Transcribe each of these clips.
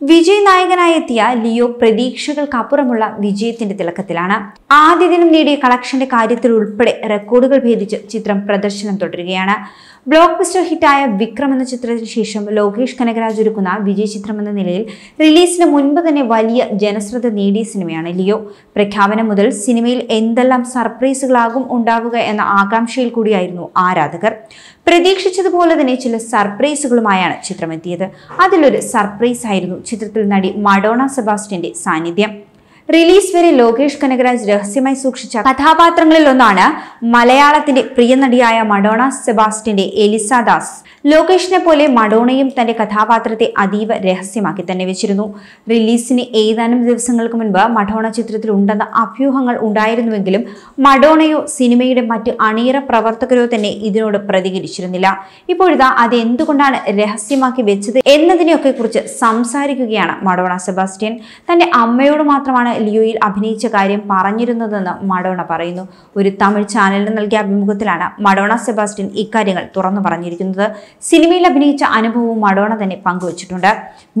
വിജയ് നായകനായി എത്തിയ ലിയോ പ്രതീക്ഷകൾക്കപ്പുറമുള്ള വിജയത്തിന്റെ തിളക്കത്തിലാണ്. ആദ്യ ദിനം നേടിയ കളക്ഷന്റെ കാര്യത്തിൽ ഉൾപ്പെടെ റെക്കോർഡുകൾ ഭേദിച്ച് ചിത്രം പ്രദർശനം തുടരുകയാണ്. ബ്ലോക്ക് ബസ്റ്റർ ഹിറ്റായ വിക്രം എന്ന ചിത്രത്തിന് ശേഷം ലോകേഷ് കനകരാജ് ഒരുക്കുന്ന വിജയ് ചിത്രം എന്ന നിലയിൽ റിലീസിന് മുൻപ് തന്നെ വലിയ ജനശ്രദ്ധ നേടിയ സിനിമയാണ് ലിയോ. പ്രഖ്യാപനം മുതൽ സിനിമയിൽ എന്തെല്ലാം സർപ്രൈസുകളാകും ഉണ്ടാവുക എന്ന ആകാംക്ഷയിൽ കൂടിയായിരുന്നു ആരാധകർ. പ്രതീക്ഷിച്ചതുപോലെ തന്നെ ചില സർപ്രൈസുകളുമായാണ് ചിത്രമെത്തിയത്. അതിലൊരു സർപ്രൈസ് ആയിരുന്നു ചിത്രത്തിൽ നടി മഡോണ സെബാസ്റ്റ്യന്റെ സാന്നിധ്യം. റിലീസ് വരെ ലോകേഷ് കനകരാജ് രഹസ്യമായി സൂക്ഷിച്ച കഥാപാത്രങ്ങളിൽ ഒന്നാണ് മലയാളത്തിന്റെ പ്രിയ നടിയായ മഡോണ സെബാസ്റ്റിന്റെ എലിസ ദാസ്. ലോകേഷിനെ പോലെ മഡോണയും തന്റെ കഥാപാത്രത്തെ അതീവ രഹസ്യമാക്കി തന്നെ വെച്ചിരുന്നു. റിലീസിന് ഏതാനും ദിവസങ്ങൾക്ക് മുൻപ് മഡോണ ചിത്രത്തിൽ ഉണ്ടെന്ന അഭ്യൂഹങ്ങൾ ഉണ്ടായിരുന്നുവെങ്കിലും മഡോണയോ സിനിമയുടെ മറ്റ് അണിയറ പ്രവർത്തകരോ തന്നെ ഇതിനോട് പ്രതികരിച്ചിരുന്നില്ല. ഇപ്പോഴിതാ അത് എന്തുകൊണ്ടാണ് രഹസ്യമാക്കി വെച്ചത് എന്നതിനെയൊക്കെ കുറിച്ച് സംസാരിക്കുകയാണ് മഡോണ സെബാസ്റ്റ്യൻ. തന്റെ അമ്മയോട് മാത്രമാണ് ലിയോയിൽ അഭിനയിച്ച കാര്യം പറഞ്ഞിരുന്നതെന്ന് മഡോണ പറയുന്നു. ഒരു തമിഴ് ചാനലിന് നൽകിയ അഭിമുഖത്തിലാണ് മഡോണ സെബാസ്റ്റ്യൻ ഇക്കാര്യങ്ങൾ തുറന്നു പറഞ്ഞിരിക്കുന്നത്. സിനിമയിൽ അഭിനയിച്ച അനുഭവവും മഡോണ തന്നെ പങ്കുവച്ചിട്ടുണ്ട്.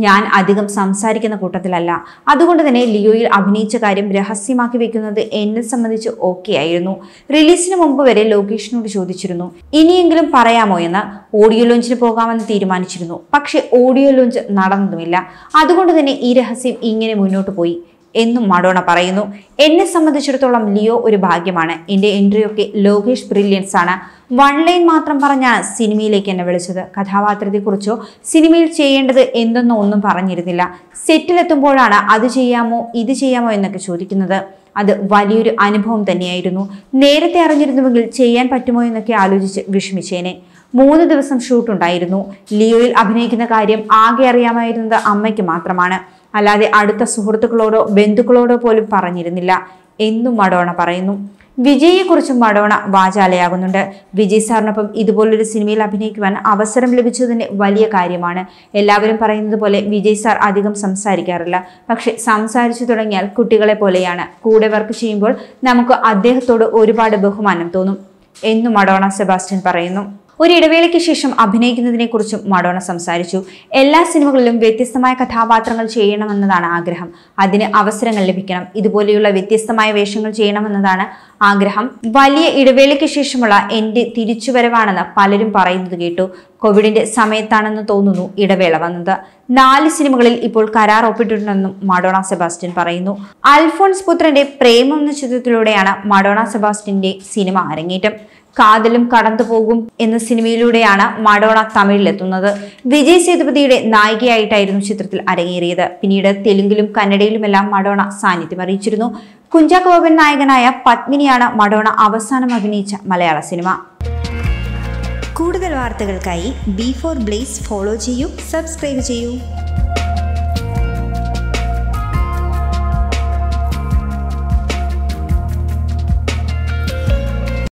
ഞാൻ അധികം സംസാരിക്കുന്ന കൂട്ടത്തിലല്ല. അതുകൊണ്ട് തന്നെ ലിയോയിൽ അഭിനയിച്ച കാര്യം രഹസ്യമാക്കി വെക്കുന്നത് എന്നെ സംബന്ധിച്ച് ഓക്കെ ആയിരുന്നു. റിലീസിന് മുമ്പ് വരെ ലോകേഷിനോട് ചോദിച്ചിരുന്നു. ഇനിയെങ്കിലും പറയാമോ എന്ന് ഓഡിയോ ലോഞ്ചിന് പോകാമെന്ന് തീരുമാനിച്ചിരുന്നു. പക്ഷേ ഓഡിയോ ലോഞ്ച് നടന്നതുമില്ല. അതുകൊണ്ട് തന്നെ ഈ രഹസ്യം ഇങ്ങനെ മുന്നോട്ട് പോയി. എന്നും മഡോണ പറയുന്നു. എന്നെ സംബന്ധിച്ചിടത്തോളം ലിയോ ഒരു ഭാഗ്യമാണ്. എന്റെ എൻട്രിയൊക്കെ ലോകേഷ് ബ്രില്യൻസ് ആണ്. വൺ ലൈൻ മാത്രം പറഞ്ഞ സിനിമയിലേക്ക് എന്നെ വിളിച്ചത്. കഥാപാത്രത്തെക്കുറിച്ചോ സിനിമയിൽ ചെയ്യേണ്ടത് എന്തെന്നോ ഒന്നും പറഞ്ഞിരുന്നില്ല. സെറ്റിലെത്തുമ്പോഴാണ് അത് ചെയ്യാമോ ഇത് ചെയ്യാമോ എന്നൊക്കെ ചോദിക്കുന്നത്. അത് വലിയൊരു അനുഭവം തന്നെയായിരുന്നു. നേരത്തെ അറിഞ്ഞിരുന്നുവെങ്കിൽ ചെയ്യാൻ പറ്റുമോ എന്നൊക്കെ ആലോചിച്ച് വിഷമിച്ചേനെ. മൂന്ന് ദിവസം ഷൂട്ടുണ്ടായിരുന്നു ലിയോയിൽ അഭിനയിക്കുന്ന കാര്യം ആകെ അറിയാമായിരുന്നത് അമ്മയ്ക്ക് മാത്രമാണ്. അല്ലാതെ അടുത്ത സുഹൃത്തുക്കളോടോ ബന്ധുക്കളോടോ പോലും പറഞ്ഞിരുന്നില്ല. എന്നും മഡോണ പറയുന്നു. വിജയെക്കുറിച്ചും മഡോണ വാചാലയാകുന്നുണ്ട്. വിജയ് സാറിനൊപ്പം ഇതുപോലൊരു സിനിമയിൽ അഭിനയിക്കുവാൻ അവസരം ലഭിച്ചതിന് വലിയ കാര്യമാണ്. എല്ലാവരും പറയുന്നത് പോലെ വിജയ് സാർ അധികം സംസാരിക്കാറില്ല. പക്ഷെ സംസാരിച്ചു തുടങ്ങിയാൽ കുട്ടികളെ പോലെയാണ്. കൂടെ വർക്ക് ചെയ്യുമ്പോൾ നമുക്ക് അദ്ദേഹത്തോട് ഒരുപാട് ബഹുമാനം തോന്നും. എന്നും മഡോണ സെബാസ്റ്റ്യൻ പറയുന്നു. ഒരു ഇടവേളയ്ക്ക് ശേഷം അഭിനയിക്കുന്നതിനെക്കുറിച്ചും മഡോണ സംസാരിച്ചു. എല്ലാ സിനിമകളിലും വ്യത്യസ്തമായ കഥാപാത്രങ്ങൾ ചെയ്യണമെന്നതാണ് ആഗ്രഹം. അതിന് അവസരങ്ങൾ ലഭിക്കണം. ഇതുപോലെയുള്ള വ്യത്യസ്തമായ വേഷങ്ങൾ ചെയ്യണമെന്നതാണ് ആഗ്രഹം. വലിയ ഇടവേളയ്ക്ക് ശേഷമുള്ള എന്റെ തിരിച്ചുവരവാണെന്ന് പലരും പറയുന്നത് കേട്ടു. കോവിഡിന്റെ സമയത്താണെന്ന് തോന്നുന്നു ഇടവേള വന്നത്. നാല് സിനിമകളിൽ ഇപ്പോൾ കരാർ ഒപ്പിട്ടിട്ടുണ്ടെന്നും മഡോണ സെബാസ്റ്റ്യൻ പറയുന്നു. അൽഫോൺസ് പുത്രന്റെ പ്രേമം എന്ന ചിത്രത്തിലൂടെയാണ് മഡോണ സെബാസ്റ്റ്യന്റെ സിനിമ അരങ്ങേറ്റം. കാതലും കടന്നു പോകും എന്ന സിനിമയിലൂടെയാണ് മഡോണ തമിഴിലെത്തുന്നത്. വിജയ് സേതുപതിയുടെ നായികയായിട്ടായിരുന്നു ചിത്രത്തിൽ അരങ്ങേറിയത്. പിന്നീട് തെലുങ്കിലും കന്നഡയിലുമെല്ലാം മഡോണ സാന്നിധ്യം അറിയിച്ചിരുന്നു. കുഞ്ചാക്കോബൻ നായകനായ പത്മിനിയാണ് മഡോണ അവസാനം അഭിനയിച്ച മലയാള സിനിമ. കൂടുതൽ വാർത്തകൾക്കായി ബി ഫോർ ബ്ലേസ് ഫോളോ ചെയ്യൂ സബ്സ്ക്രൈബ് ചെയ്യൂ.